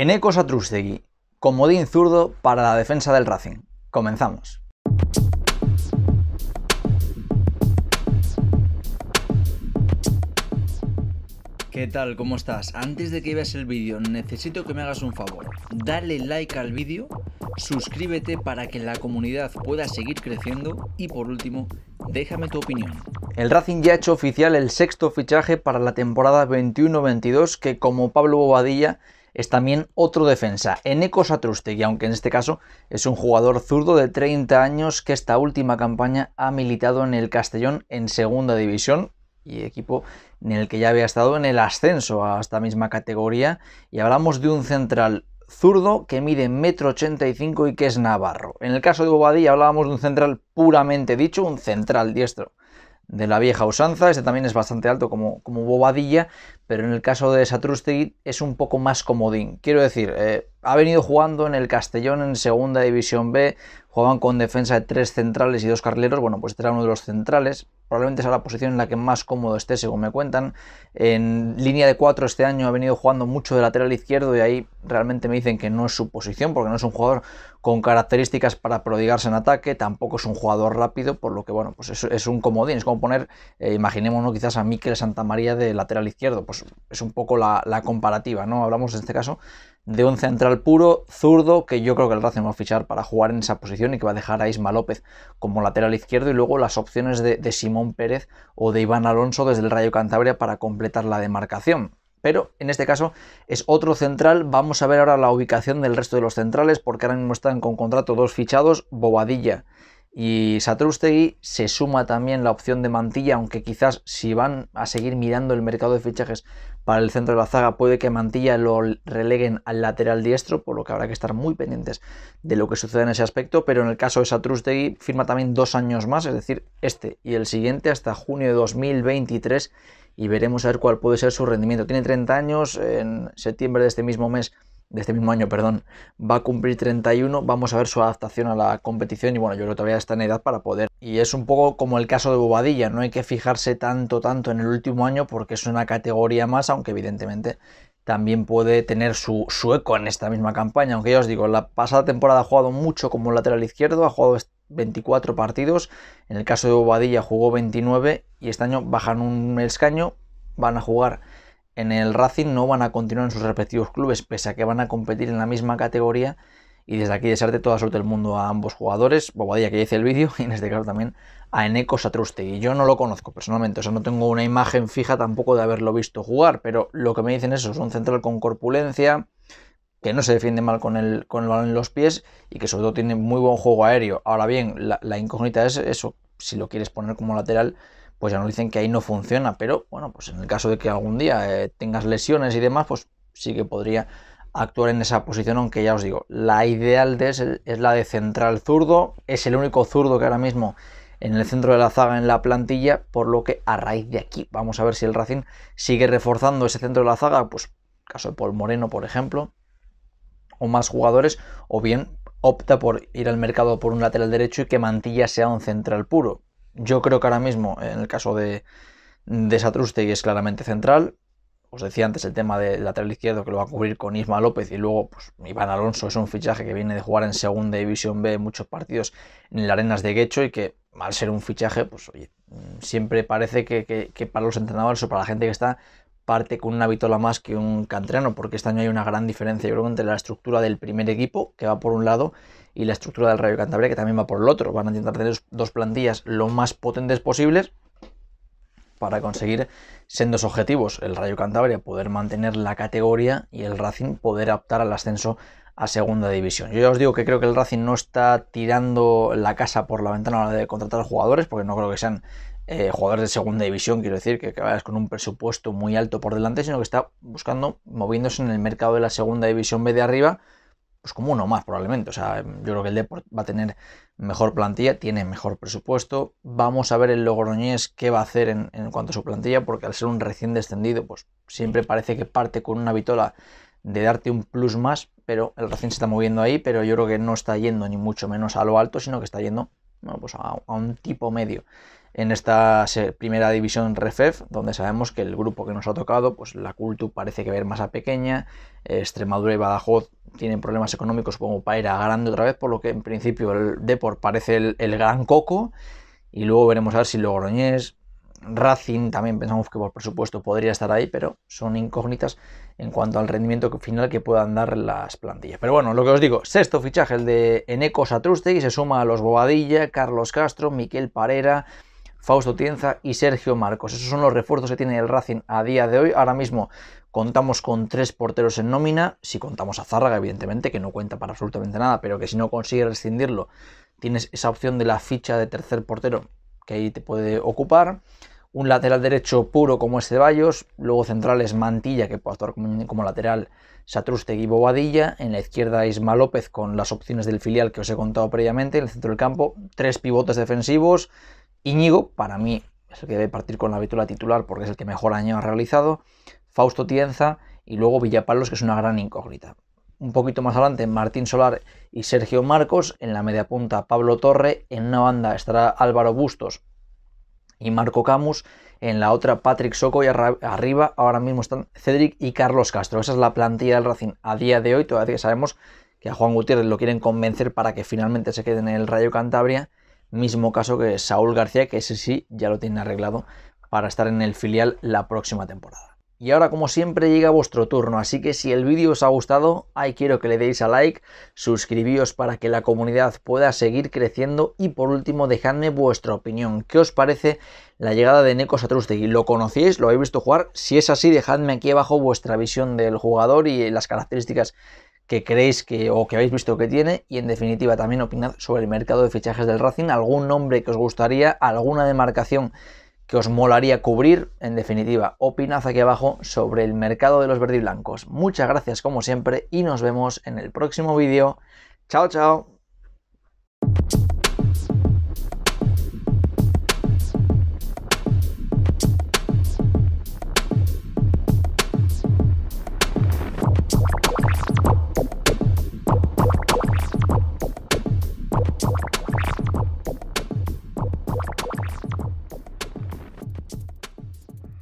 Eneco Satrústegui, comodín zurdo para la defensa del Racing. Comenzamos. ¿Qué tal? ¿Cómo estás? Antes de que veas el vídeo, necesito que me hagas un favor. Dale like al vídeo, suscríbete para que la comunidad pueda seguir creciendo y por último, déjame tu opinión. El Racing ya ha hecho oficial el sexto fichaje para la temporada 21-22 que como Pablo Bobadilla es también otro defensa, Eneco y aunque en este caso es un jugador zurdo de 30 años que esta última campaña ha militado en el Castellón en segunda división y equipo en el que ya había estado en el ascenso a esta misma categoría. Y hablamos de un central zurdo que mide 1,85 m y que es navarro. En el caso de Bobadilla hablábamos de un central puramente dicho, un central diestro de la vieja usanza. Este también es bastante alto como, como Bobadilla, pero en el caso de Satrustegui es un poco más comodín. Quiero decir, eh, ha venido jugando en el Castellón en Segunda División B, jugaban con defensa de tres centrales y dos carrileros, bueno, pues este era uno de los centrales, probablemente sea la posición en la que más cómodo esté, según me cuentan. En línea de cuatro este año ha venido jugando mucho de lateral izquierdo y ahí realmente me dicen que no es su posición, porque no es un jugador con características para prodigarse en ataque, tampoco es un jugador rápido, por lo que, bueno, pues es, un comodín, es como poner, eh, imaginémonos quizás a Miquel Santamaría de lateral izquierdo, pues es un poco la, comparativa, ¿no? Hablamos en este caso de un central puro, zurdo, que yo creo que el Racing va a fichar para jugar en esa posición y que va a dejar a Isma López como lateral izquierdo y luego las opciones de, Simón Pérez o de Iván Alonso desde el Rayo Cantabria para completar la demarcación. Pero en este caso es otro central. Vamos a ver ahora la ubicación del resto de los centrales porque ahora mismo están con contrato dos fichados, Bobadilla y Satrustegui. Se suma también la opción de Mantilla, aunque quizás si van a seguir mirando el mercado de fichajes para el centro de la zaga. Puede que Mantilla lo releguen al lateral diestro, por lo que habrá que estar muy pendientes de lo que suceda en ese aspecto. Pero en el caso de Satrustegui, firma también dos años más, es decir, este y el siguiente hasta junio de 2023. Y veremos a ver cuál puede ser su rendimiento. Tiene 30 años, en septiembre de este mismo mes de este mismo año, perdón, va a cumplir 31. Vamos a ver su adaptación a la competición y bueno, yo creo que todavía está en edad para poder. Y es un poco como el caso de Bobadilla, no hay que fijarse tanto, tanto en el último año porque es una categoría más, aunque evidentemente también puede tener su, su eco en esta misma campaña. Aunque ya os digo, la pasada temporada ha jugado mucho como lateral izquierdo, ha jugado 24 partidos. En el caso de Bobadilla jugó 29 y este año bajan un escaño, van a jugar en el Racing no van a continuar en sus respectivos clubes, pese a que van a competir en la misma categoría. Y desde aquí desearte toda suerte del mundo a ambos jugadores, Bobadilla que ya hice el vídeo, y en este caso también a Eneco y Yo no lo conozco personalmente, o sea, no tengo una imagen fija tampoco de haberlo visto jugar, pero lo que me dicen es eso, es un central con corpulencia, que no se defiende mal con el, con el balón en los pies y que sobre todo tiene muy buen juego aéreo. Ahora bien, la incógnita es eso, si lo quieres poner como lateral, pues ya nos dicen que ahí no funciona, pero bueno, pues en el caso de que algún día eh, tengas lesiones y demás, pues sí que podría actuar en esa posición, aunque ya os digo, la ideal de es, es la de central zurdo, es el único zurdo que ahora mismo en el centro de la zaga en la plantilla, por lo que a raíz de aquí vamos a ver si el Racing sigue reforzando ese centro de la zaga, pues caso de Paul Moreno, por ejemplo, o más jugadores, o bien opta por ir al mercado por un lateral derecho y que Mantilla sea un central puro. Yo creo que ahora mismo, en el caso de, de y es claramente central. Os decía antes el tema del lateral izquierdo que lo va a cubrir con Isma López y luego pues, Iván Alonso es un fichaje que viene de jugar en Segunda División B muchos partidos en las Arenas de Guecho y que al ser un fichaje, pues oye, siempre parece que, para los entrenadores o para la gente que está parte con una vitola más que un cantreno, porque este año hay una gran diferencia, yo creo, entre la estructura del primer equipo, que va por un lado, y la estructura del Rayo Cantabria, que también va por el otro. Van a intentar tener dos plantillas lo más potentes posibles para conseguir sendos objetivos. El Rayo Cantabria poder mantener la categoría y el Racing poder optar al ascenso a segunda división. Yo ya os digo que creo que el Racing no está tirando la casa por la ventana a la hora de contratar jugadores, porque no creo que sean eh, jugadores de segunda división, quiero decir, que, que vayas con un presupuesto muy alto por delante, sino que está buscando, moviéndose en el mercado de la segunda división B de arriba, pues como uno más probablemente. O sea, yo creo que el Deport va a tener mejor plantilla, tiene mejor presupuesto. Vamos a ver el Logroñés qué va a hacer en, cuanto a su plantilla, porque al ser un recién descendido, pues siempre parece que parte con una vitola de darte un plus más, pero el recién se está moviendo ahí, pero yo creo que no está yendo ni mucho menos a lo alto, sino que está yendo pues a, un tipo medio. En esta primera división REFEF, donde sabemos que el grupo que nos ha tocado, pues la Cultu parece que ir más a pequeña, Extremadura y Badajoz tienen problemas económicos como para ir a grande otra vez, por lo que en principio el Deport parece el, el gran coco, y luego veremos a ver si Logroñés, Racing también pensamos que por presupuesto podría estar ahí, pero son incógnitas en cuanto al rendimiento final que puedan dar las plantillas. Pero bueno, lo que os digo, sexto fichaje, el de Eneco y se suma a los Bobadilla, Carlos Castro, Miquel Parera, Fausto Tienza y Sergio Marcos. Esos son los refuerzos que tiene el Racing a día de hoy. Ahora mismo contamos con tres porteros en nómina, si contamos a Zárraga, evidentemente, que no cuenta para absolutamente nada, pero que si no consigue rescindirlo, tienes esa opción de la ficha de tercer portero que ahí te puede ocupar. Un lateral derecho puro como es Ceballos, luego centrales Mantilla, que puede actuar como, lateral Satrustegui y Bobadilla, en la izquierda Isma López con las opciones del filial que os he contado previamente, en el centro del campo, tres pivotes defensivos, Íñigo, para mí es el que debe partir con la vítula titular porque es el que mejor año ha realizado, Fausto Tienza y luego Villapalos, que es una gran incógnita. Un poquito más adelante, Martín Solar y Sergio Marcos. En la media punta, Pablo Torre. En una banda estará Álvaro Bustos y Marco Camus. En la otra, Patrick Soco. Y arriba, ahora mismo están Cedric y Carlos Castro. Esa es la plantilla del Racing a día de hoy. Todavía sabemos que a Juan Gutiérrez lo quieren convencer para que finalmente se quede en el Rayo Cantabria. Mismo caso que Saúl García, que ese sí ya lo tiene arreglado para estar en el filial la próxima temporada. Y ahora como siempre llega vuestro turno, así que si el vídeo os ha gustado, ahí quiero que le deis a like, suscribíos para que la comunidad pueda seguir creciendo y por último dejadme vuestra opinión. ¿Qué os parece la llegada de Neko Satrustegui? ¿Lo conocéis? ¿Lo habéis visto jugar? Si es así, dejadme aquí abajo vuestra visión del jugador y las características que creéis que o que habéis visto que tiene y en definitiva también opinad sobre el mercado de fichajes del Racing, algún nombre que os gustaría, alguna demarcación que os molaría cubrir. En definitiva, opinad aquí abajo sobre el mercado de los verdiblancos. Muchas gracias como siempre y nos vemos en el próximo vídeo. Chao, chao.